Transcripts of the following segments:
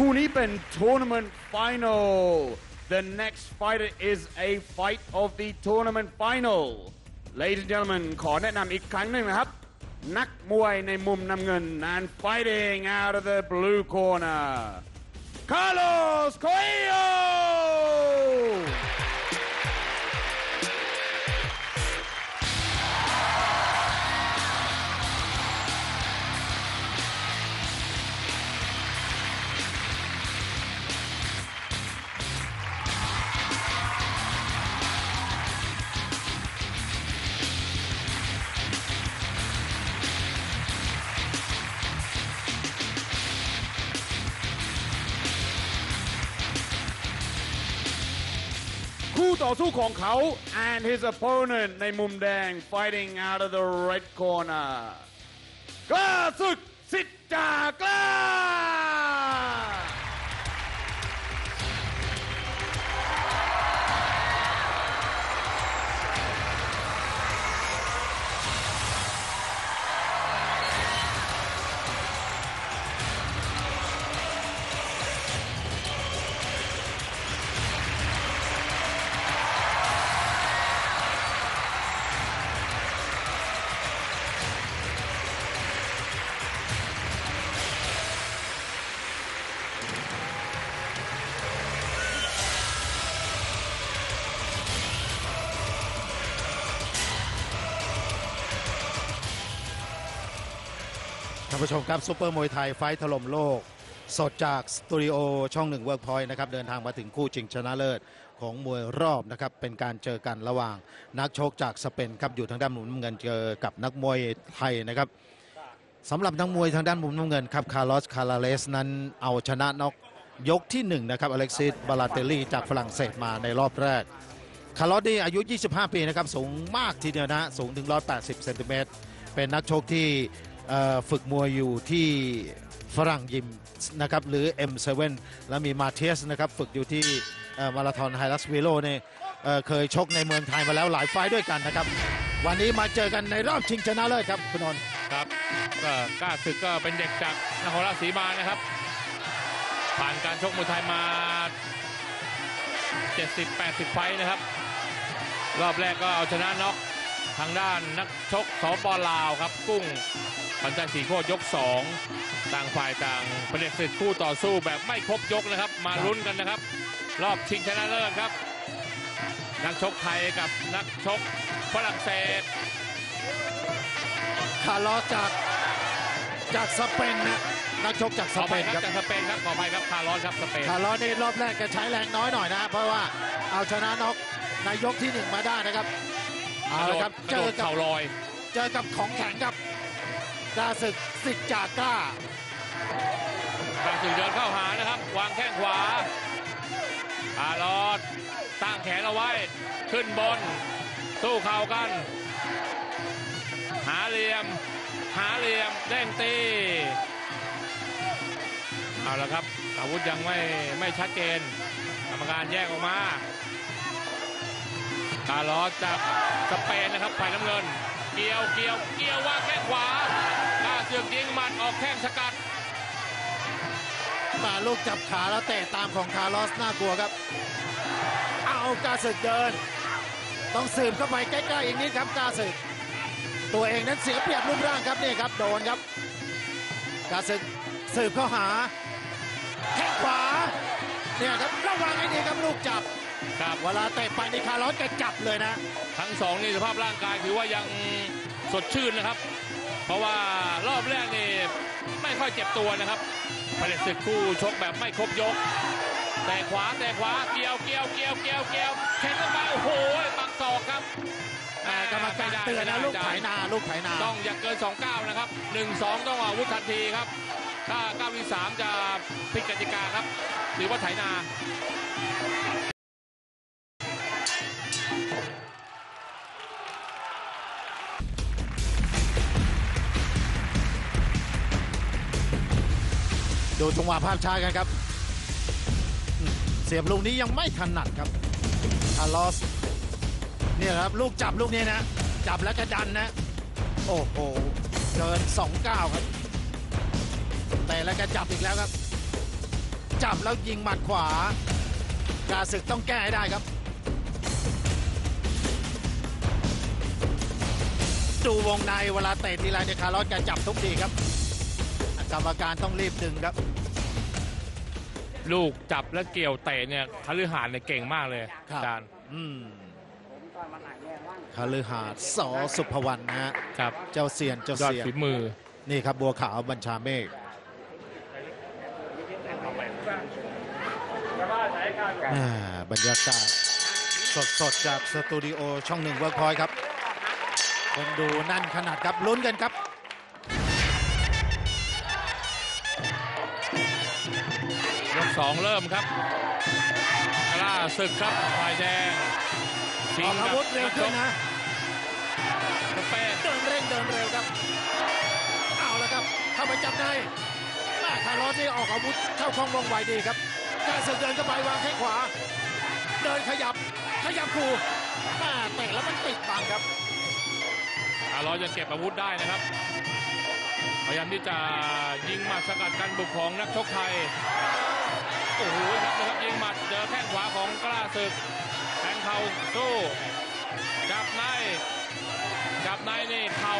คู่นี้เป็น tournament final the next fighter is a fight of the tournament final ladies and gentlemen ขอแนะนำอีกครั้งหนึ่งนะครับ นักมวยในมุมน้ำเงิน and fighting out of the blue corner Carlos Coelho ต่อสู้ของเขา and his opponent ในมุมแดง fighting out of the red corner กล้าศึกสิทธิ์จากล้า ท่านผู้ชมครับซูเปอร์มวยไทยไฟท์ถล่มโลก สดจากสตูดิโอช่องหนึ่งเวิร์กพอยต์นะครับเดินทางมาถึงคู่ชิงชนะเลิศของมวยรอบนะครับเป็นการเจอกันระหว่างนักชกจากสเปนครับอยู่ทางด้านมุมน้ำเงินเจอกับนักมวยไทยนะครับสำหรับนักมวยทางด้านมุมน้ำเงินครับคาร์ลอสคาราเลสนั้นเอาชนะน็อกยกที่หนึ่งนะครับอเล็กซิสบาลาเตลลี่จากฝรั่งเศสมาในรอบแรกคาร์ลอสนี่อายุ 25 ปีนะครับสูงมากทีเดียวนะสูงถึง 180 เซนติเมตรเป็นนักชกที่ ฝึกมวยอยู่ที่ฝรั่งยิมนะครับหรือ M7 แล้วมีมาเทียสนะครับฝึกอยู่ที่มาราธอนไฮลัสเวโลเนี่ยเคยชกในเมืองไทยมาแล้วหลายไฟด้วยกันนะครับ วันนี้มาเจอกันในรอบชิงชนะเลิศครับคุณนนท์ครับก็กล้าศึกก็เป็นเด็กจากนครราชสีมานะครับ ผ่านการชกมวยไทยมา 70-80 ไฟนะครับ รอบแรกก็เอาชนะน็อกทางด้านนักชกสปลาวครับกุ้ง พันจันทร์สีโคตรยก 2 ต่างฝ่ายต่างเป็นเด็กศึกคู่ต่อสู้แบบไม่ครบยกนะครับ มาลุ้นกันนะครับ รอบชิงชนะเลิศครับ นักชกไทยกับนักชกฝรั่งเศสคาร์ลอสจากจากสเปนนะนักชกจากขสออเปภัยนคครัรับบจากสเปนครับขออภัยครับคาร์ลอสครับสเปนคาร์ลอสในรอบแรกจะใช้แรงน้อยหน่อยนะ เพราะว่าเอาชนะน็อกในยกที่หนึ่งมาได้นะครับเอาละครับกเจระโดอดกับเข่าลอย เจอกับของแข็งครับ กาศึกสิทธิ์จาก้ากาสึกเดินเข้าหานะครับ วางแข้งขวาคาร์ลอสตั้งแขนเอาไว้ ขึ้นบน สู้เข่ากัน หาเหลี่ยม หาเหลี่ยมเด้งตีเอาละครับ อาวุธยังไม่ไม่ชัดเจนกรรมการแยกออกมาคาร์ลอสจากสเปนนะครับฝ่ายน้ำเงิน เกี่ยวเกี่ยวเกี่ยววางแข้งขวา กล้าเสือกยิงหมัดออกแข้งสกัด มาลูกจับขาแล้วเตะตามของคาร์ลอสน่ากลัวครับ เอากล้าศึกเดิน ต้องสืบเข้าไปใกล้ๆอีกนิดครับกล้าศึก ตัวเองนั้นเสียเปรียบรูปร่างครับนี่ครับโดนครับกล้าศึกสืบเข้าหาแข้งขวาเนี่ยครับระวังให้ดีครับลูกจับครับเวลาเตะไปนี่คาร์ลอสแกจับเลยนะ ทั้งสองนี่สภาพร่างกายถือว่ายังสดชื่นนะครับ เพราะว่ารอบแรกนี่ไม่ค่อยเจ็บตัวนะครับผลิตศึกคู่ชกแบบไม่ครบยก แต่ขวาแต่ขวาเกี่ยวเกี่ยวเกี่ยวเกี่ยวเกี่ยวเข็นเข้าไปโอ้โหปักศอกครับอ่ากรรมการเตือนนะลูกไถนาลูกไถนาต้องอย่าเกิน2 9นะครับ1 2 ต้องอาวุธทันทีครับ ถ้า9วิ3จะผิดกติกาครับ หรือว่าไถนา ดูจังหวะภาพช้ากันครับ เสียบลูกนี้ยังไม่ถนัดครับคาร์ลอสเนี่ยครับลูกจับลูกนี้นะ จับแล้วก็ดันนะ โอ้โหเกิน2ก้าวครับ แต่แล้วก็จับอีกแล้วครับ จับแล้วยิงหมัดขวา กล้าศึกต้องแก้ให้ได้ครับ ดูวงในเวลาเตะทีไรเนี่ยคาร์ลอสแกจับทุกทีครับ กรรมการต้องรีบดึงครับ ลูกจับและเกี่ยวเตะเนี่ยคฤหาสน์เนี่ยเก่งมากเลยครับ อาจารย์อืมคฤหาสน์ ส.สุภาวรรณนะฮะครับเจ้าเซียนเจ้ายอดเซียนฝีมือนี่ครับบัวขาวบัญชาเมฆอ่าบรรยากาศสดๆจากสตูดิโอช่องหนึ่งเวิร์กพอยครับ คนดูนั่นขนาดครับลุ้นกันครับ สองเริ่มครับกล้าศึกครับฝ่ายแดงชิองอกอากับวุธเร็วขึ้นนะสเปนเดินเร่งเดินเร็วครับ เอาละครับ เข้าไปจับในแม่คาร์ลอสนี่ออกอาวุธเข้าคล่องว่องไวดีครับการสึกเดินเข้าไปวางแข้งขวา เดินขยับขยับขู่แม่เตะแล้วมันติดบังครับคาร์ลอสยังเก็บอาวุธได้นะครับพยายามที่จะยิงหมัดสกัดการบุกของนักชกไทย โอ้โหครับนะครับยิงหมัดเจอแข้งขวาของกล้าศึกแทงเข่าสู้จับในจับในนี่เข่า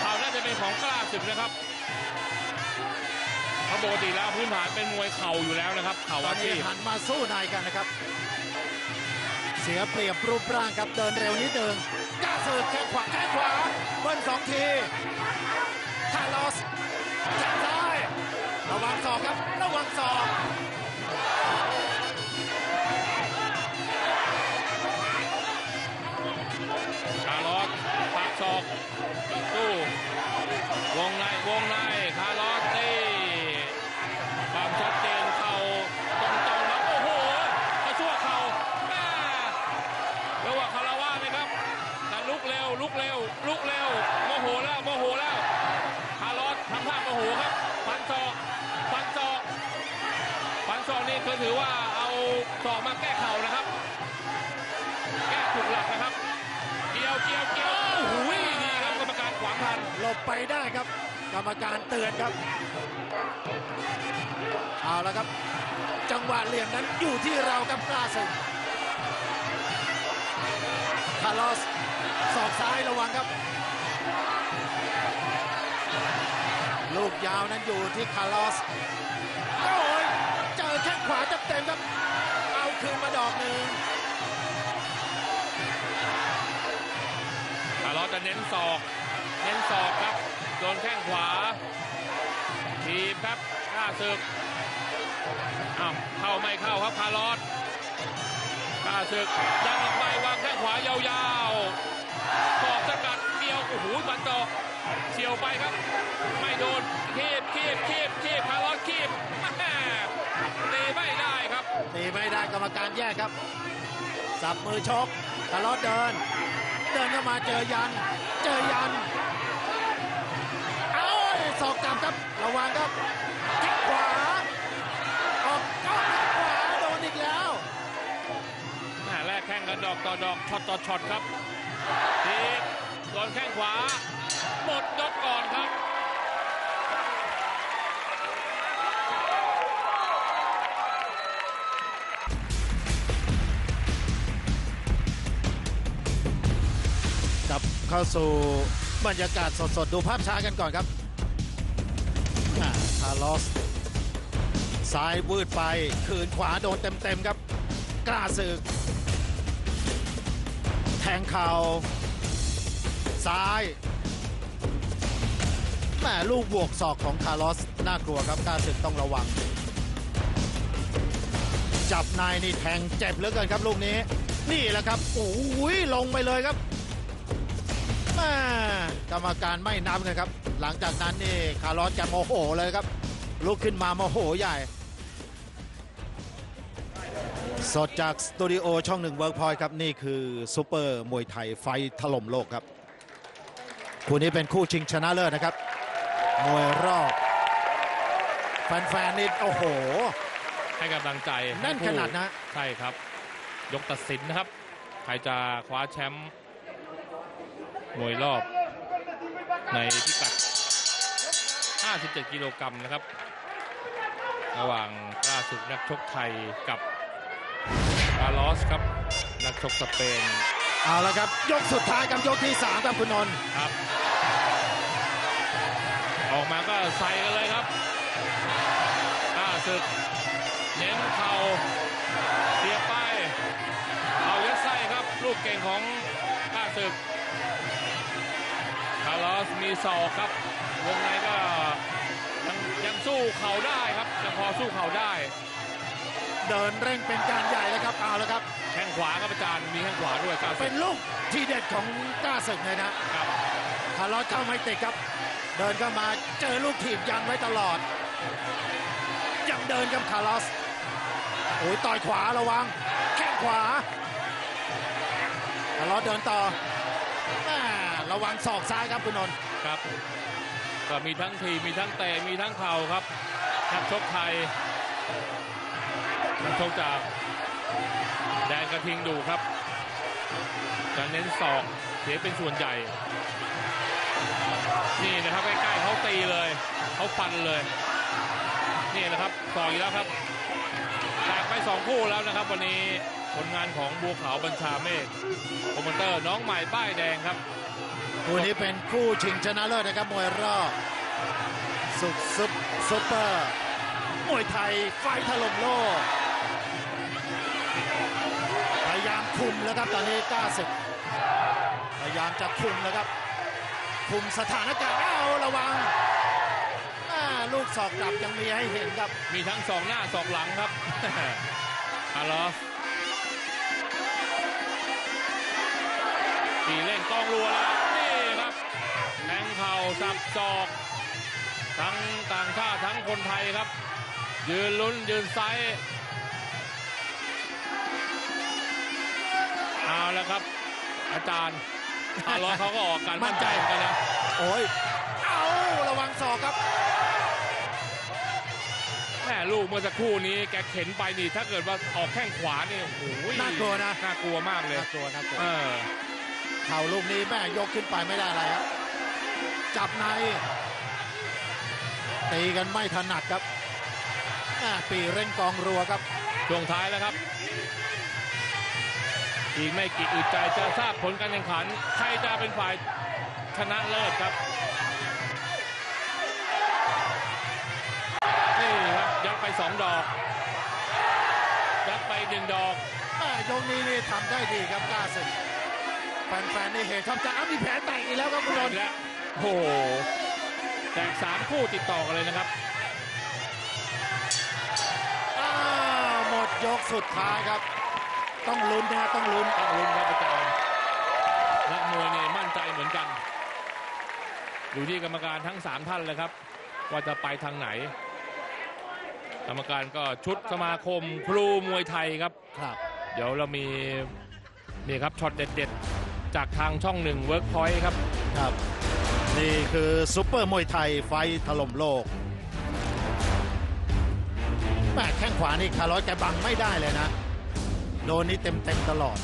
เข่าน่าจะเป็นของกล้าศึกนะครับเพราปกติแล้วพื้นฐานเป็นมวยเข่าอยู่แล้วนะครับเข่าตออานนี้ชีพหันมาสู้ในกันนะครับ เสียเปรียบรูปร่างครับเดินเร็วนิดเดินกล้าสึกแข้งขวาแข้งขวาเบิ้ลสองทีคาร์ลอสแข้งซ้ายระวังศอกครับระวังศอก วงในคาร์ลอสตีความชัดเจนเข่าตรงๆแล้วโอ้โหกระชั่วเข่าแม่เรียกว่าคาราวาไหมครับแต่ลุกเร็วลุกเร็วลุกเร็วโมโหแล้วโมโหแล้วคาร์ลอสทำท่าโมโหครับฟันศอกฟันศอกฟันศอกนี่คือถือว่าเอาศอกมาแก้เข่านะครับ แก้ถูกหลักนะครับเกี่ยวเกี่ยวเกี่ยวโอ้โห ครับกรรมการขวางทันหลบไปได้ครับ กรรมการเตือนครับ เอาละครับ จังหวะเหลี่ยมนั้นอยู่ที่เราครับกล้าสึกคาร์ลอสศอกซ้ายระวังครับ ลูกยาวนั้นอยู่ที่คาร์ลอสโอ้ยเจอแข้งขวาเต็มๆครับ เอาคืนมาดอกหนึ่งคาร์ลอสจะเน้นศอก เน้นศอกครับ โดนแข้งขวา ถีบครับกล้าศึกอ้าวเข้าไม่เข้าครับคาร์ลอสกล้าศึกยันออกไปวางแข้งขวายาวๆศอกสกัดเกี่ยวโอ้โหปังตอเฉียวไปครับ ไม่โดนถีบถีบถีบถีบคาร์ลอสถีบตีไม่ได้ครับตีไม่ได้กรรมการแยกครับ สับมือชกคาร์ลอสเดิน เดินเข้ามาเจอยัน เจอยัน ศอกกลับครับ ระวังครับแข้งขวา ออกก้าวขวาโดนอีกแล้วแหม่แลกแข้งกันดอกต่อดอกช็อตต่อช็อตครับถีบโดนแข้งขวา หมดยกก่อนครับกลับเข้าสู่บรรยากาศสดๆ ดูภาพช้ากันก่อนครับอ่า คาร์ลอสซ้ายวืดไปคืนขวาโดนเต็มๆครับ กล้าศึก แทงเข่าซ้ายแหม่ลูกบวกศอกของคาร์ลอสน่ากลัวครับกล้าศึกต้องระวัง จับนายนี่แทงเจ็บเหลือเกินครับลูกนี้ นี่แหละครับโอ้ยลงไปเลยครับ แหม่กรรมการไม่นับนะครับ หลังจากนั้นนี่คาร์ลอสแกโมโหเลยครับ ลุกขึ้นมาโมโหใหญ่ สดจากสตูดิโอช่องหนึ่งเวิร์กพอยครับ นี่คือซูเปอร์มวยไทยไฟต์ถล่มโลกครับ คู่นี้เป็นคู่ชิงชนะเลิศนะครับ มวยรอบ แฟนๆนี่โอ้โห ให้กำลังใจแน่นขนาดนะ ใช่ครับ ยกตัดสินนะครับ ใครจะคว้าแชมป์ มวยรอบในพิกัด 57 กิโลกรัมนะครับ ระหว่างกล้าศึกนักชกไทยกับคาร์ลอสครับ นักชกสเปน เอาละครับ ยกสุดท้ายกับยกที่ 3 ครับคุณนนท์ครับ ออกมาก็ใส่กันเลยครับกล้าศึก เน้นเข่าเสียบไปเอายัดไส้ครับ ลูกเก่งของกล้าศึก คาร์ลอสมี ศอกครับ วงในก็ยังยังสู้เข่าได้ครับยังพอสู้เข่าได้ เดินเร่งเป็นการใหญ่แล้วครับเอาละครับ แข้งขวาครับอาจารย์มีแข้งขวาด้วยก้าวเป็นลูกทีเด็ดของกล้าศึกเลยนะครับคาร์ลอสเข้าไม่ติดครับ เดินเข้ามาเจอลูกถีบยันไว้ตลอด ยังเดินกับคาร์ลอสโอ้ยต่อยขวาระวัง แข้งขวาคาร์ลอสเดินต่อแหม่ระวังศอกซ้ายครับคุณนนท์ ครับก็มีทั้งถีบมีทั้งเตะมีทั้งเข่าครับนักชกไทยนักชกจากแดนกระทิงดูครับจะเน้นศอกเสียเป็นส่วนใหญ่ นี่นะครับใกล้ๆเขาตีเลยเขาฟันเลย นี่นะครับต่ออีกแล้วครับแตกไปสองคู่แล้วนะครับ วันนี้ผลงานของบัวขาวบัญชาเมฆโปรโมเตอร์น้องใหม่ป้ายแดงครับ คู่นี้เป็นคู่ชิงชนะเลิศนะครับ มวยรอบสุดซุปซุปเปอร์ มวยไทยไฟต์ถล่มโลก พยายามคุมแล้วครับตอนนี้กล้าศึก พยายามจะคุมแล้วครับ คุมสถานการณ์เอาระวังลูกศอกกลับยังมีให้เห็นครับ มีทั้งสองหน้าสองหลังครับคาร์ลอสตีเล่นกองรัวแล้ว สับศอก ทั้งต่างชาติทั้งคนไทยครับ ยืนลุ้นยืนเชียร์เอาแล้วครับ อาจารย์คาร์ลอสเขาก็ออกอาการมั่นใจเหมือนกันนะโอ้ยเอาระวังศอกครับแหม่ลูกเมื่อสักครู่นี้แกเข็นไปนี่ถ้าเกิดว่าออกแข้งขวานี่โอ้โหน่ากลัวนะน่ากลัวมากเลยน่ากลัวน่ากลัวเออเข่าลูกนี้แม่ยกขึ้นไปไม่ได้อะไรครับ จับใน ตีกันไม่ถนัดครับแม่ปีเร่งกองรัวครับ ช่วงท้ายแล้วครับ อีกไม่กี่อึดใจจะทราบผลการแข่งขัน ใครจะเป็นฝ่ายชนะเลิศครับนี่ครับยัดไปสองดอกยัดไปหนึ่งดอกแม่ยกนี้นี่ทำได้ดีครับกล้าศึก แฟนๆนี่เห็นชอบใจอ้าวมีแผลแตกอีกแล้วครับคุณนนท์และโอ้โหแตกสามคู่ติดต่อกันเลยนะครับอ้าวหมดยกสุดท้ายครับ ต้องลุ้นนะฮะต้องลุ้นต้องลุ้นครับอาจารย์นักมวยเนี่ยมั่นใจเหมือนกันอยู่ที่กรรมการทั้ง3ท่านเลยครับ ว่าจะไปทางไหน กรรมการก็ชุดสมาคมครูมวยไทยครับครับ เดี๋ยวเรามีนี่ครับช็อตเด็ด ๆ จากทางช่องหนึ่งเวิร์กพอยต์ครับ ครับ นี่คือซุปเปอร์มวยไทยไฟต์ถล่มโลกแหม่แข้งขวานี่คาร์ลอสแกบังไม่ได้เลยนะ โดนนี่เต็มๆตลอด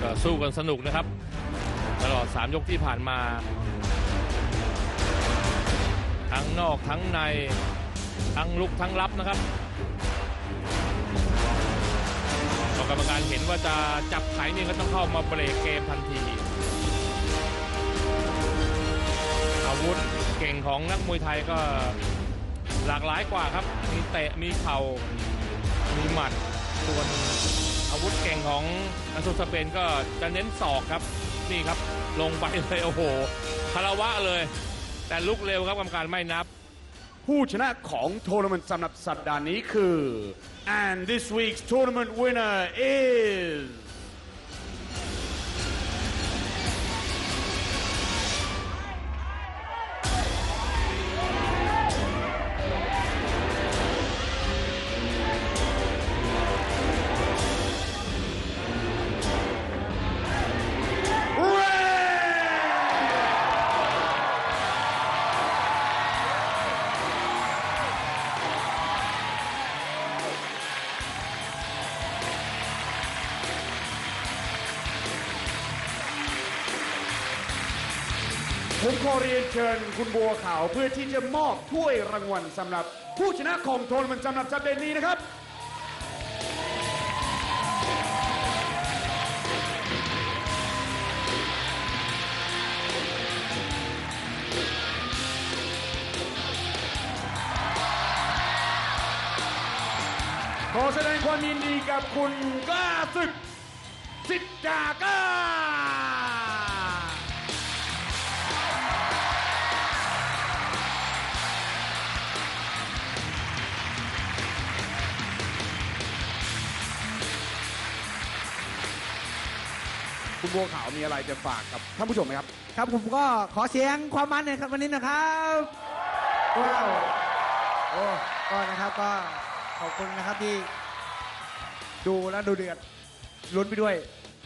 ก็สู้กันสนุกนะครับ ตลอด 3 ยกที่ผ่านมา ทั้งนอกทั้งใน ทั้งลุกทั้งรับนะครับ กรรมการเห็นว่าจะจับไถนี่ก็ต้องเข้ามาเบรกเกมทันที อาวุธเก่งของนักมวยไทยก็หลากหลายกว่าครับ มีเตะมีเข่ามีหมัดส่วนอาวุธเก่งของนักสู้สเปนก็จะเน้นศอกครับ นี่ครับ ลงไปเลยโอ้โหคาราวะเลย แต่ลุกเร็วครับกรรมการไม่นับ ผู้ชนะของทัวร์นาเมนต์สำหรับสัปดาห์นี้คือ and this week's tournament winner is ผมขอเรียนเชิญคุณบัวขาวเพื่อที่จะมอบถ้วยรางวัลสำหรับผู้ชนะของโทรนาเมนสำหรับสัปดาห์นี้นะครับ ขอแสดงความยินดีกับคุณกล้าศึกสิทธากา คุณบัวขาวมีอะไรจะฝากกับท่านผู้ชมไหมครับ ครับผมก็ขอเสียงความมันหน่อยครับวันนี้นะครับว้าวโอ้ก็นะครับก็ขอบคุณนะครับที่ ดูแล้วดูเดือดลุ้นไปด้วย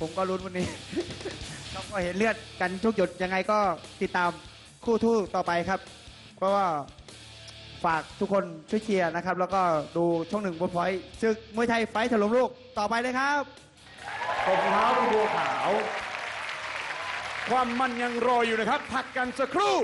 ผมก็ลุ้นวันนี้ ครับก็เห็นเลือดกันทุกหยดยังไงก็ติดตามคู่ทู่ต่อไปครับ เพราะว่าฝากทุกคนช่วยเชียร์นะครับ แล้วก็ดูช่องหนึ่งบนพอยซึกมวยไทยไฟท์ถล่มโลกต่อไปเลยครับ ผมเท้าเป็นบัวขาว ความมันยังรออยู่นะครับพักกันสักครู่